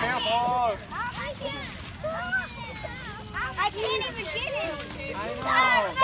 Careful. I can't even